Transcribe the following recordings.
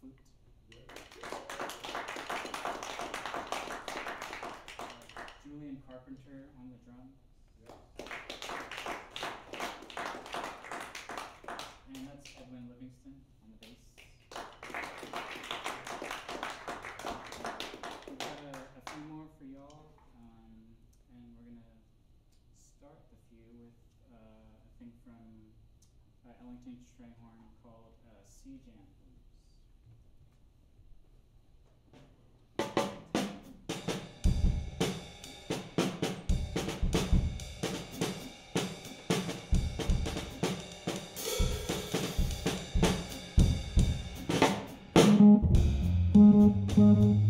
Uh, Julian Carpenter on the drums. And that's Edwin Livingston on the bass. We've got a, a few more for y'all, um, and we're gonna start the few with uh, a thing from uh, Ellington Strayhorn called uh, C Jam Thank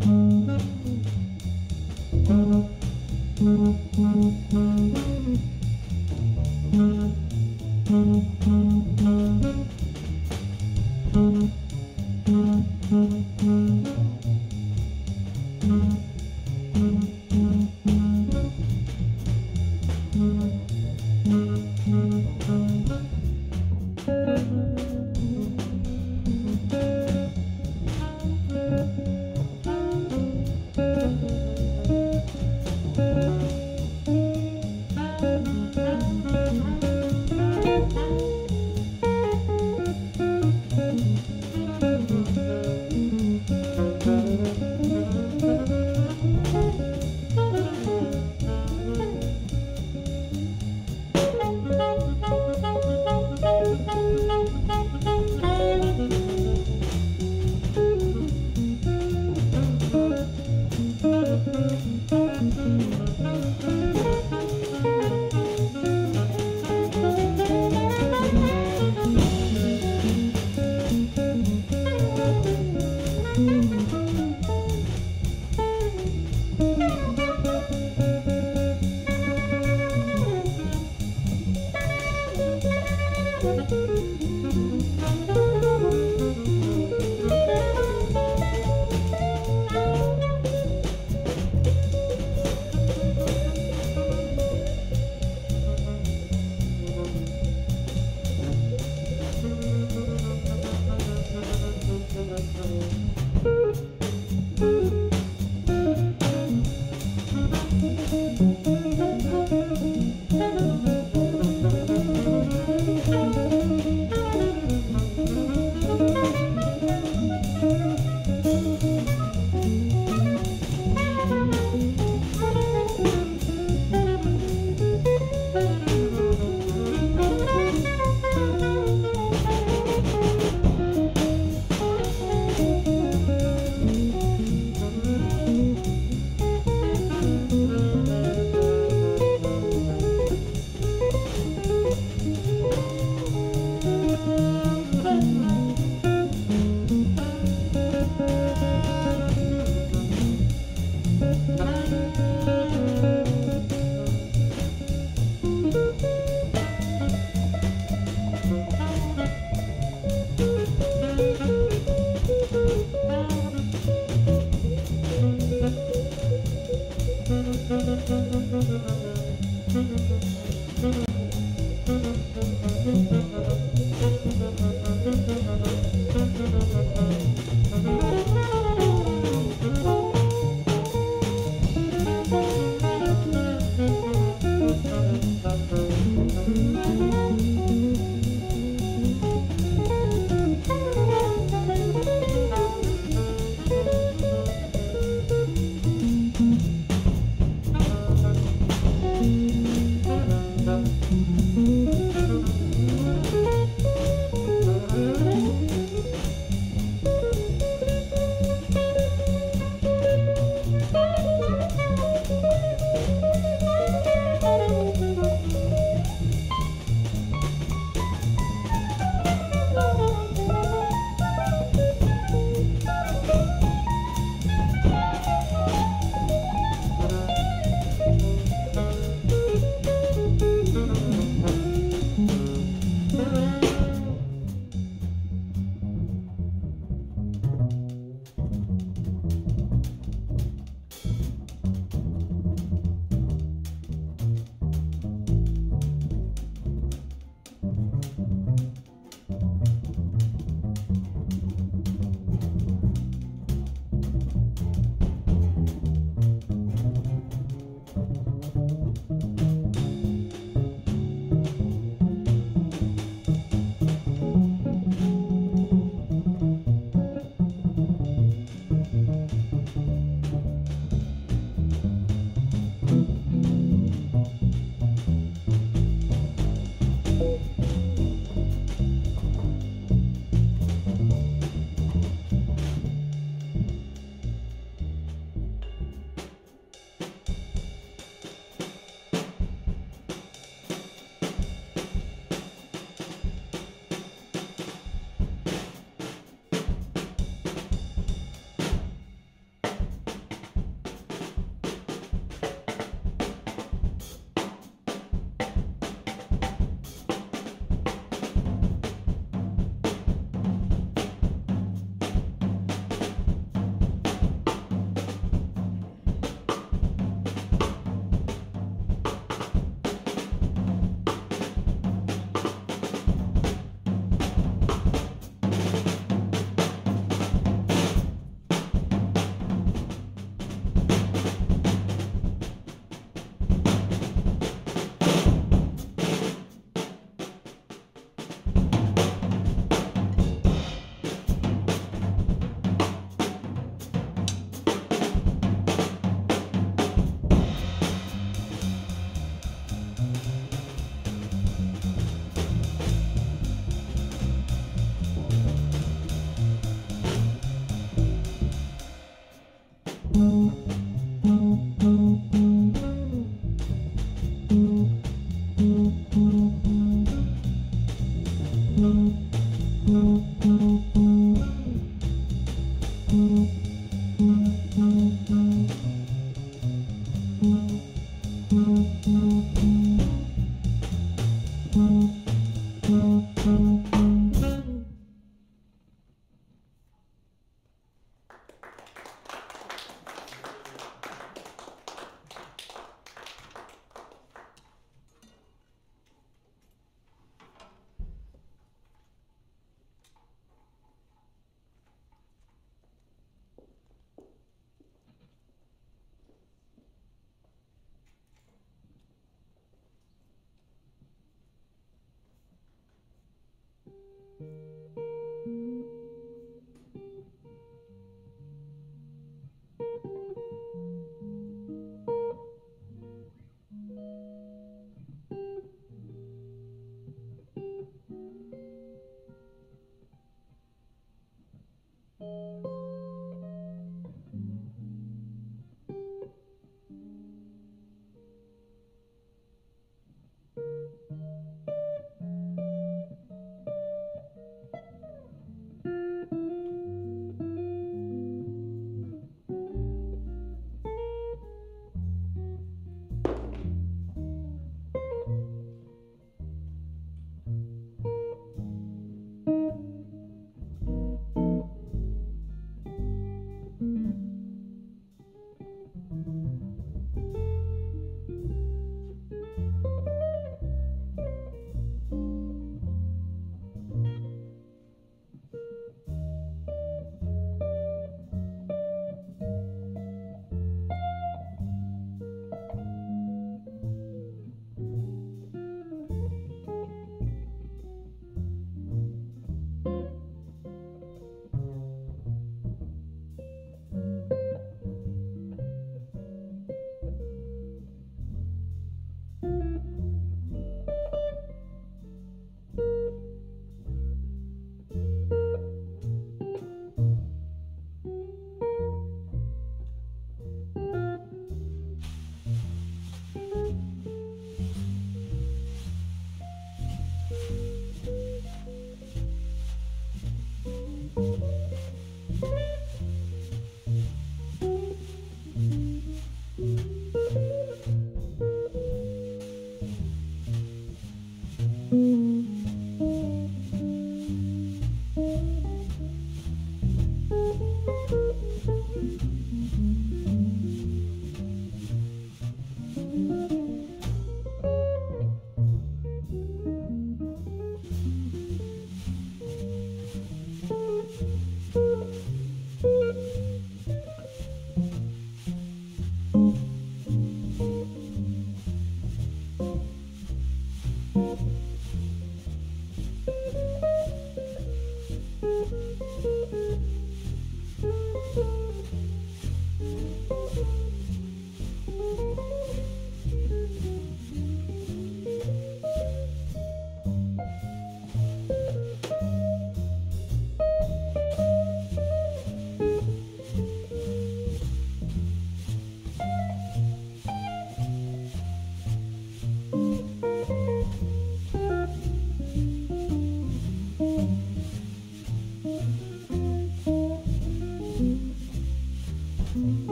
Thank you.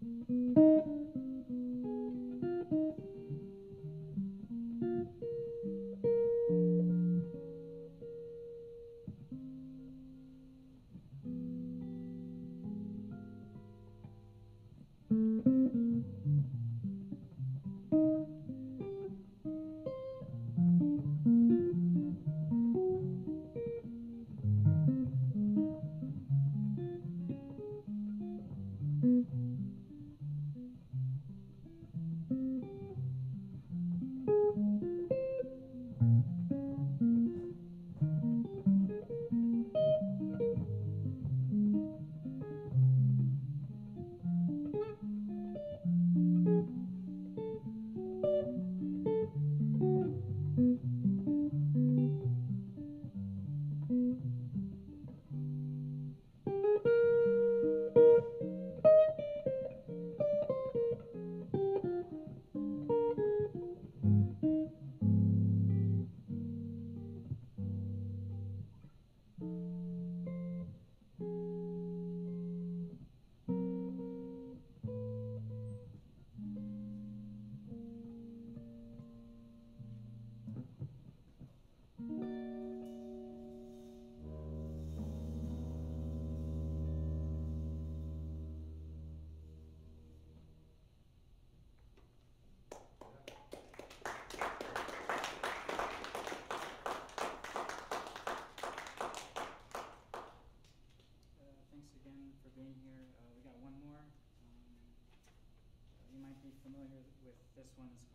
Música be familiar with this one's